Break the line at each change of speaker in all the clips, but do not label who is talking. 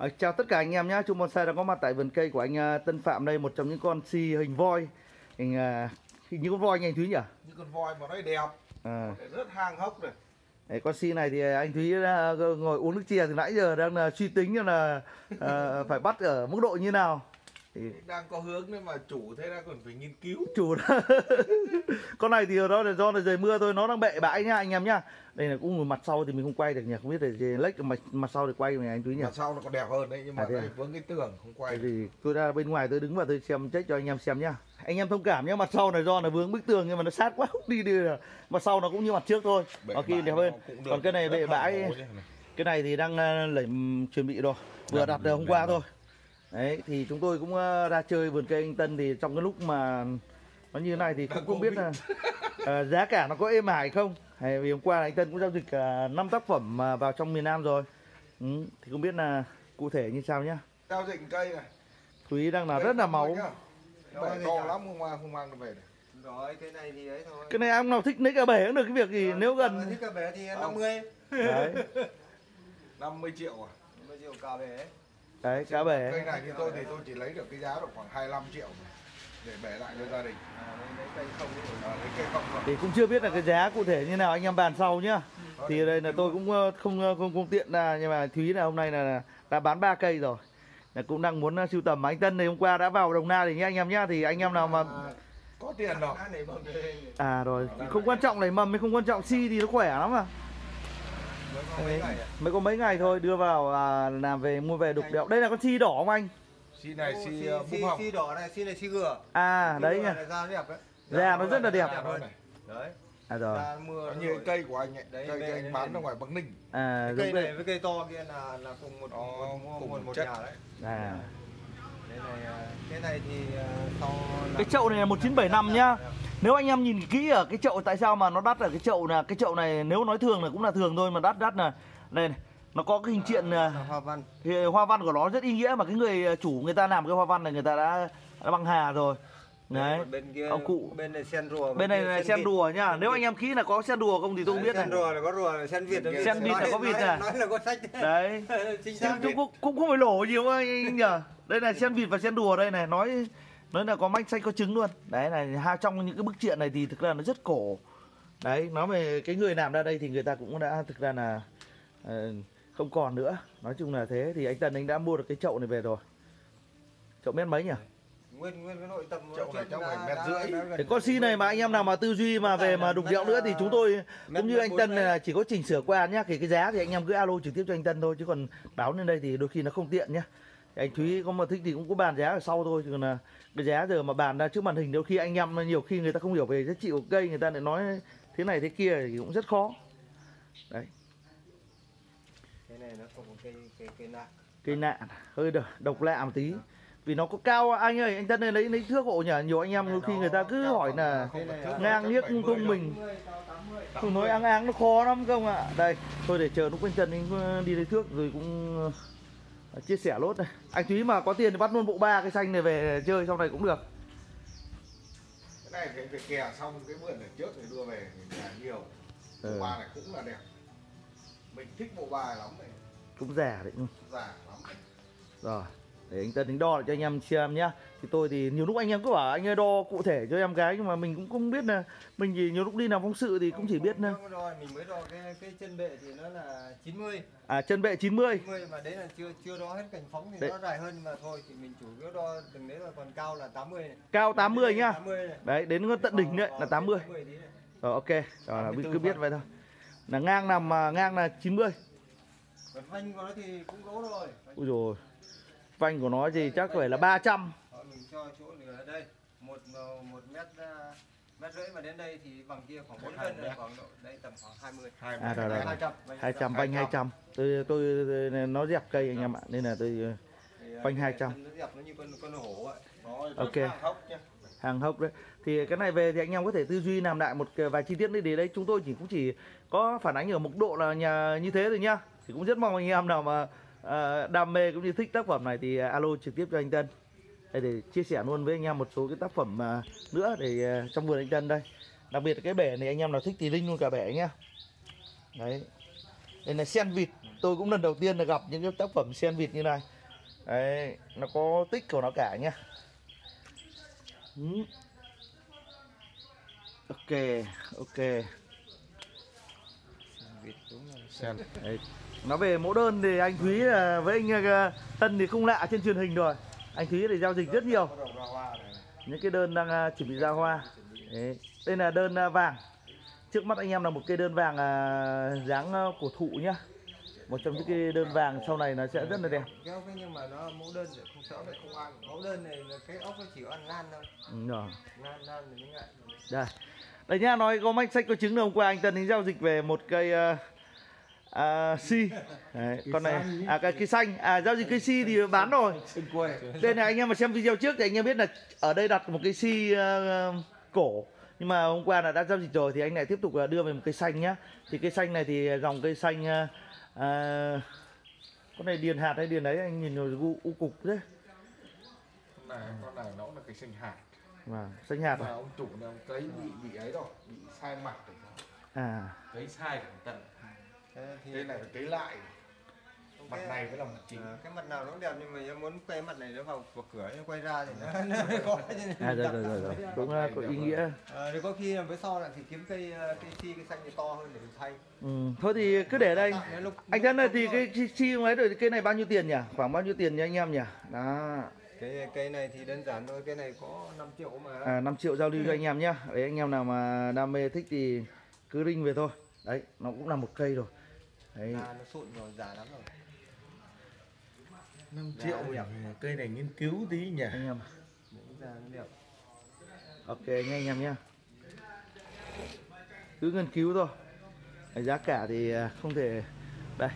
À, chào tất cả anh em nhé, Trung Bonsai đang có mặt tại vườn cây của anh à, Tân Phạm đây, một trong những con si hình voi. Hình, à, hình như con voi anh, anh Thúy nhỉ?
Như con voi mà nó đẹp,
À,
rất hang hốc này.
đấy, con si này thì anh Thúy đã ngồi uống nước chè từ nãy giờ đang suy tính là à, phải bắt ở mức độ như nào. Thì
Đang có hướng nhưng mà chủ thế ra còn phải nghiên cứu.
chủ đó. con này thì đó là do là trời mưa thôi, nó đang bệ bãi nha anh em nhá. Đây là cũng mặt sau thì mình không quay được nhỉ, không biết là lách mặt mặt sau thì quay này anh Thúy nhỉ?
Mà sau nó còn đẹp hơn đấy nhưng mà
À, thế à?
đây vướng cái tường không quay.
Vì tôi ra bên ngoài tôi đứng và tôi xem check cho anh em xem nhá anh em thông cảm nhá mặt sau này do là vướng bức tường nhưng mà nó sát quá không đi được mặt sau nó cũng như mặt trước thôi
Bệ
có khi đẹp hơn còn cái này bệ bãi cái này thì đang ờ, lẩy chuẩn bị rồi vừa đặt hôm qua thôi đấy thì chúng tôi cũng ờ, ra chơi vườn cây anh Tân thì trong cái lúc mà nó như thế này thì cũng không biết là ờ, giá cả nó có êm ải không hay vì hôm qua anh Tân cũng giao dịch uh, 5 tác phẩm mà vào trong miền Nam rồi ừ, thì không biết là cụ thể như sao nhá
Giao dịch cây này.
Thúy đang là rất là máu
Bể to lắm không mang không mang được về được.
Rồi, cái này thì ấy thôi.
cái này ông nào thích lấy cả bể cũng được cái việc gì nếu gần
thích cả bể thì
Không.
50.
đấy
50 triệu à.
50 triệu cả bể.
Đấy cả bể
Cây này thì tôi thì tôi chỉ lấy được cái giá được khoảng 25 triệu để bể lại cho gia đình.
À, cây không.
À, lấy cây không rồi.
thì cũng chưa biết là cái giá cụ thể như nào anh em bàn sau nhá thì đây là tôi cũng ờ, không ờ, không không tiện ra nhưng mà thúy là hôm nay là đã bán ba cây rồi là cũng đang muốn ờ, sưu tầm anh tân thì hôm qua đã vào đồng na thì nhá anh em nhá thì anh em nào mà
À,
Có tiền rồi.
này
à rồi không quan trọng này mầm mới không quan trọng si thì nó khỏe lắm mà
Mới có mấy ngày ạ.
mới có mấy ngày thôi đưa vào à, làm về mua về đục đẽo đây là con si đỏ không anh
Xi này xi
xi,
uh,
xi đỏ này, xi này xi gừa.
à
Xi
đấy nha
Da nó đẹp đấy.
Da nó rất là đẹp.
Đẹp hơn này.
Đấy.
à rồi
Da mưa.
Như cái cây của anh ấy,
Đấy,
cây cây anh
đấy
bán
này.
ra ngoài Bắc Ninh.
à
cây này với cây to kia là là cùng một
Nó
một
cùng
một,
một chất.
nhà đấy.
à
Cái này à, cái này thì à, sau
Cái chậu này là 1975 nhá. Nếu anh em nhìn kỹ ở cái chậu tại sao mà nó đắt ở cái chậu là cái chậu này nếu nói thường là cũng là thường thôi mà đắt đắt là đây này, nó có cái hình triện
là
à,
hoa văn.
thì hoa văn của nó rất ý nghĩa mà cái người à, chủ người ta làm cái hoa văn này người ta đã, đã băng hà rồi. Đấy.
Bên kia
ông cụ.
bên này sen rùa
Bên này là sen
vịt.
đùa nhá.
Sen
Nếu anh em kỹ là có sen đùa không thì tôi không biết này.
Sen rùa là có rùa, sen vịt là
Sen vịt
là có vịt
nói-
à?
Nói là có sách.
Đấy.
Chính xác.
cũng, cũng, không phải lỗ nhiều anh nhờ. Đây là sen vịt và sen đùa đây này, nói nói là có manh xanh có trứng luôn. Đấy là hai trong những cái bức truyện này thì thực ra nó rất cổ. Đấy, nói về cái người làm ra đây thì người ta cũng đã thực ra là ờ, không còn nữa. Nói chung là thế thì anh Tân anh đã mua được cái chậu này về rồi. Chậu mét mấy nhỉ?
Nguyên nguyên cái nội tâm
Chậu này
đã-
phải mét rưỡi.
Cái con si này mà anh em nào mà tư duy mà về mà đục đẽo nữa thì chúng tôi cũng như anh Tân này là chỉ có chỉnh sửa qua nhá. Thì cái giá thì anh em cứ alo trực tiếp cho anh Tân thôi chứ còn báo lên đây thì đôi khi nó không tiện nhá. Anh Thúy có mà thích thì cũng có bàn giá ở sau thôi chứ còn là cái giá giờ mà bàn ra trước màn hình đôi khi anh em nhiều khi người ta không hiểu về giá trị của cây người ta lại nói thế này thế kia thì cũng rất khó. Đấy,
Cái này nó không có cây cây cây nặng.
cây nạn hơi độc, độc lạ một tí. Vì nó có cao anh ơi, anh Tân ơi lấy lấy thước hộ nhỉ, nhiều anh em đôi khi người ta cứ hỏi là
à,
ngang liếc lung tung mình Tôi nói áng áng nó khó lắm không ạ Đây thôi để chờ lúc anh Trần anh ờ, đi lấy thước rồi cũng chia sẻ lốt này Anh Thúy mà có tiền thì bắt luôn bộ ba cái xanh này về chơi trong này cũng được
Cái này phải phải kè xong cái vườn này trước thì đưa về nhà nhiều. Bộ
Ừ.
ba này cũng là đẹp. Mình thích bộ ba lắm này,
Cũng rẻ đấy ừ.
già lắm.
Rồi để anh Tân đánh đo lại cho anh em xem nhá Thì tôi thì nhiều lúc anh em cứ bảo anh ơi đo cụ thể cho em cái Nhưng mà mình cũng không biết là Mình thì nhiều lúc đi làm phóng sự thì cũng chỉ biết là
mình mới đo cái cái chân bệ thì nó là 90.
À chân bệ 90
90 mà đấy là chưa chưa đo hết cành phóng thì
Đấy.
nó dài hơn mà thôi thì mình chủ yếu đo từng đấy là còn cao là 80 này.
Cao 80 nhá
80 này.
Đấy đến tận đỉnh đấy là 80
80 tí này.
Rồi ok Rồi là
84
cứ biết vậy thôi Là ngang nằm ngang là 90
Còn vanh của nó thì cũng lỗ rồi.
Ui rồi Vanh của nó thì chắc phải là 300
Rồi mình cho chỗ ở đây. Một ờ, một mét à, mét rưỡi mà đến đây thì bằng kia khoảng 4 cân rồi, khoảng độ đây tầm khoảng 20.
Hai
À, rồi, rồi.
200. vanh
200 vanh 200 tôi, tôi, nó dẹp cây anh em ạ Nên là tôi ờ, vanh
cái
200.
Nó dẹp nó như con con hổ ấy.
Nó rất
Ok.
hang hốc nhá.
hàng hốc đấy Thì cái này về thì anh em có thể tư duy làm lại một vài chi tiết đấy Để đây chúng tôi chỉ cũng chỉ có phản ánh ở mức độ là nhà như thế thôi nhá Thì cũng rất mong anh em nào mà ờ, đam mê cũng như thích tác phẩm này thì ờ, alo trực tiếp cho anh Tân. Đây để chia sẻ luôn với anh em một số cái tác phẩm ờ, nữa để ờ, trong vườn anh Tân đây. Đặc biệt là cái bể này anh em nào thích thì linh luôn cả bể nhá. Đấy. Đây là sen vịt. Tôi cũng lần đầu tiên là gặp những cái tác phẩm sen vịt như này. Đấy nó có tích của nó cả nhá. Ừ. ok ok.
Vịt đúng là
sen.
Đấy. Nói về mẫu đơn thì anh Thúy là với anh ờ, Tân thì không lạ trên truyền hình rồi. Anh Thúy thì giao dịch rất nhiều. Những cái đơn đang ờ, chuẩn bị ra hoa. Đấy. Đây là đơn vàng. Trước mắt anh em là một cây đơn vàng dáng cổ thụ nhá. Một trong những cái đơn vàng sau này nó sẽ rất là đẹp.
Kéo cái nhưng mà nó mẫu đơn thì không sợ
Nó không ăn.
Mẫu đơn này là cái ốc nó chỉ ăn nan thôi.
Ừ,
thì mới ngại.
Đây. Đây nhá, nói có mách sách có chứng là hôm qua anh Tân anh giao dịch về một cây uh, uh, si Đấy, Con này, à cái cây xanh. À giao dịch cây si thì bán rồi. Đây này anh em mà xem video trước thì anh em biết là ở đây đặt một cái si ờ, cổ. Nhưng mà hôm qua là đã giao dịch rồi thì anh lại tiếp tục là đưa về một cây xanh nhá. Thì cây xanh này thì dòng cây xanh ờ, ờ, con này điền hạt hay điền đấy anh nhìn rồi u, u cục thế.
Con này con này nó là cái sinh hạt.
Và xanh hạt
mà
à?
ông chủ này ông cấy bị bị ấy rồi bị sai mặt rồi.
À.
Cấy sai cẩn thận
Thế thì
cái này phải cấy lại mặt
cái-
này mới là mặt chính.
À, cái mặt nào nó cũng đẹp nhưng mà em muốn quay mặt này nó vào, vào cửa nó quay ra thì nó, nó có cho nên
à rồi rồi rồi, rồi.
ra.
cũng ờ, có ý nghĩa.
À, thì có khi là với so lại thì kiếm cây ờ, cây si cây xanh thì to hơn để mình thay.
Ừ. thôi thì cứ để đây.
Lúc-
anh thân ơi thì cái si- si ấy rồi cây này bao nhiêu tiền nhỉ? Khoảng bao nhiêu tiền nhỉ anh em nhỉ? Đó.
Cái cây này thì đơn giản thôi cái này có 5 triệu mà.
À, 5 triệu giao lưu cho anh em nhá đấy anh em nào mà đam mê thích thì cứ ring về thôi. Đấy nó cũng là một cây rồi đấy.
À, nó sụn rồi già lắm rồi.
5 triệu nhỉ cây này nghiên cứu tí nhỉ?
Anh em ok nha anh em nhá. Cứ nghiên cứu thôi. Giá cả thì à, không thể đây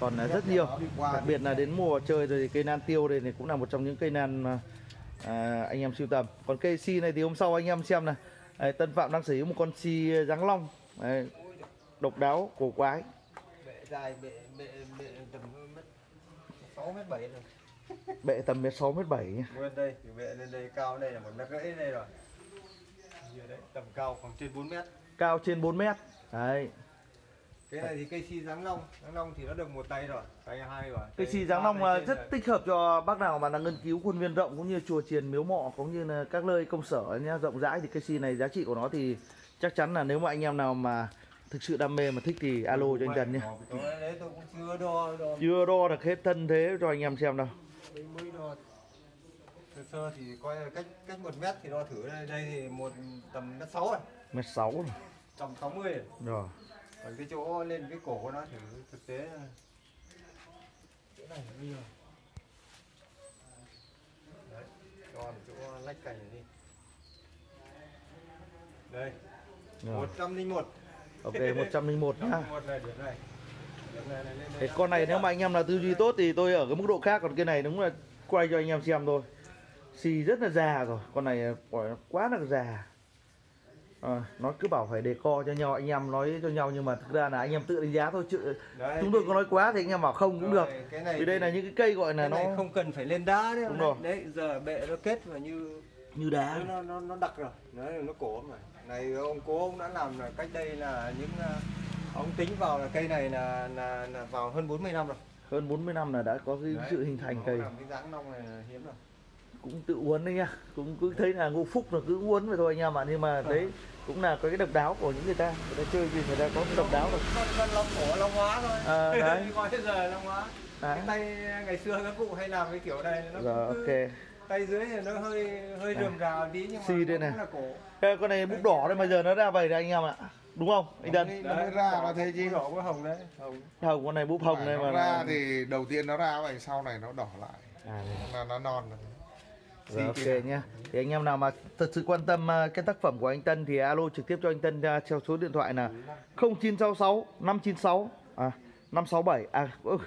còn là rất nhiều. Đặc biệt là đến mùa chơi rồi thì cây nan tiêu đây thì cũng là một trong những cây nan mà à, anh em sưu tầm. Còn cây si này thì hôm sau anh em xem này Đấy, Tân Phạm đang sở hữu một con si dáng long. Đấy, độc đáo cổ quái
dài bệ bệ bệ tầm mất 6 mét 7 rồi.
Bệ tầm mét sáu mét bảy
nguyên đây thì bệ lên đây cao đây là một mét rưỡi đây rồi. Như đấy tầm cao khoảng trên 4 mét.
Cao trên 4 mét. Đấy.
Cái này thì cây si giáng long giáng long thì nó được một tay rồi tay hai rồi.
Cây
Tay
xì giáng long rất
rồi.
thích hợp cho bác nào mà đang nghiên cứu khuôn viên rộng cũng như chùa chiền miếu mọ cũng như là các nơi công sở nhá. Rộng rãi thì cây xì này giá trị của nó thì chắc chắn là nếu mà anh em nào mà thực sự đam mê mà thích thì alo cho anh Trần nhé.
Chưa đo đo.
Chưa đo được hết thân thế cho anh em xem đâu.
Sơ sơ thì coi cách cách một mét thì đo thử đây. Đây thì một tầm mét sáu rồi.
Mét sáu rồi.
tầm 60 rồi.
rồi.
Còn cái chỗ lên cái cổ của nó thử thực tế chỗ này đấy cho một chỗ lách cành đi. Đây
rồi.
101
ok 101 nhá.
101 này điểm này điểm này này lên
Thế con này nếu mà anh em là tư duy tốt thì tôi ở cái mức độ khác còn cái này đúng là quay cho anh em xem thôi. Xì rất là già rồi con này quá là già. À, nó cứ bảo phải đề co cho nhau anh em nói cho nhau nhưng mà thực ra là anh em tự đánh giá thôi chứ
Đấy,
chúng tôi có nói quá thì anh em bảo không cũng được.
rồi, cái này
vì đây là những cái cây gọi là nó
không cần phải lên đá đấy
Đúng
đấy,
rồi.
đấy giờ bệ nó kết vào như
như đá.
Nó nó nó đặc rồi. Đấy nó cổ mà này ông cố ông đã làm là cách đây là những ờ, ông tính vào là cây này là là, là vào hơn 40 năm rồi.
Hơn 40 năm là đã có cái
Đấy,
sự hình thành cây.
làm cái dáng nông này là hiếm rồi.
Cũng tự uốn đấy nhá cũng cứ thấy là ngũ phúc là cứ uốn vậy thôi anh em ạ. Nhưng mà đấy cũng là có cái độc đáo của những người ta. Người ta chơi gì người ta có cái độc đáo rồi.
Con long cổ long hóa thôi.
À, đấy.
coi bây giờ long hóa.
Đấy.
cái tay ngày xưa các cụ hay làm cái kiểu này nó
rồi
cũng
ok.
cứ- tay dưới thì nó hơi hơi rườm rà tí nhưng mà
Xì đây
nó
này.
cũng là cổ.
Cái con này bút đỏ đây bây giờ nó ra vậy đấy anh em ạ. Đúng không anh Đân
Nó mới ra mà thấy chứ.
đỏ có hồng đấy hồng.
Hồng con này bút hồng đây
nó
mà
ra thì đầu tiên nó ra vậy sau này nó đỏ lại.
À,
là nó non rồi.
Rồi, ok nhá. Thì anh em nào mà thật sự quan tâm à, cái tác phẩm của anh Tân thì alo trực tiếp cho anh Tân à, theo số điện thoại là 0966 596 à 567 à ừ,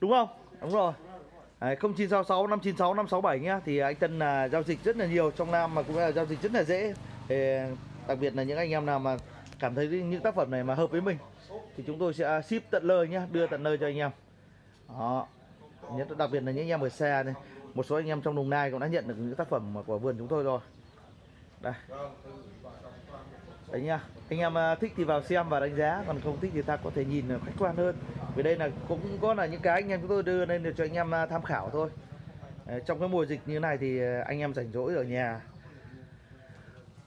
đúng không? Đúng rồi Đấy, 0966 596 567 nhá. Thì anh Tân là giao dịch rất là nhiều trong Nam mà cũng là giao dịch rất là dễ. Thì, à, đặc biệt là những anh em nào mà cảm thấy những tác phẩm này mà hợp với mình thì chúng tôi sẽ ship tận nơi nhá đưa tận nơi cho anh em. Đó. Nhất đặc biệt là những anh em ở xa này một số anh em trong đồng nai cũng đã nhận được những tác phẩm của vườn chúng tôi rồi đây. Đấy nha anh em à, thích thì vào xem và đánh giá còn không thích thì ta có thể nhìn khách quan hơn. Vì đây là cũng có là những cái anh em chúng tôi đưa lên để cho anh em à, tham khảo thôi. Trong cái mùa dịch như này thì à, anh em rảnh rỗi ở nhà.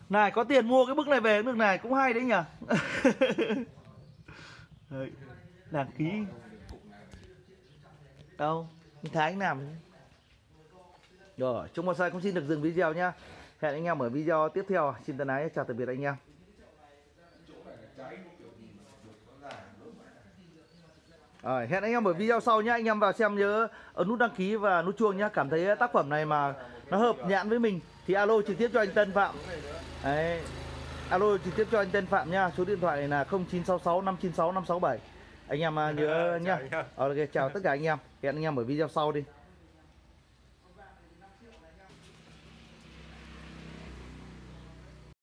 Này có tiền mua cái bức này về bức được này cũng hay đấy nhỉ? Đấy, đăng ký. Đâu? Thái anh làm. Rồi Trung sai cũng xin được dừng video nhá hẹn anh em ở video tiếp theo. Xin thân ái chào tạm biệt anh em. Rồi, hẹn anh em ở video sau nhé. Anh em vào xem nhớ ấn nút đăng ký và nút chuông nhé. Cảm thấy tác phẩm này mà nó hợp nhãn với mình thì alo trực tiếp cho anh Tân Phạm. Đấy. alo trực tiếp cho anh Tân Phạm nha số điện thoại này là 0966 596 567 anh em à, nhớ nhá.
anh em.
ok chào tất cả anh em. Hẹn anh em ở video sau đi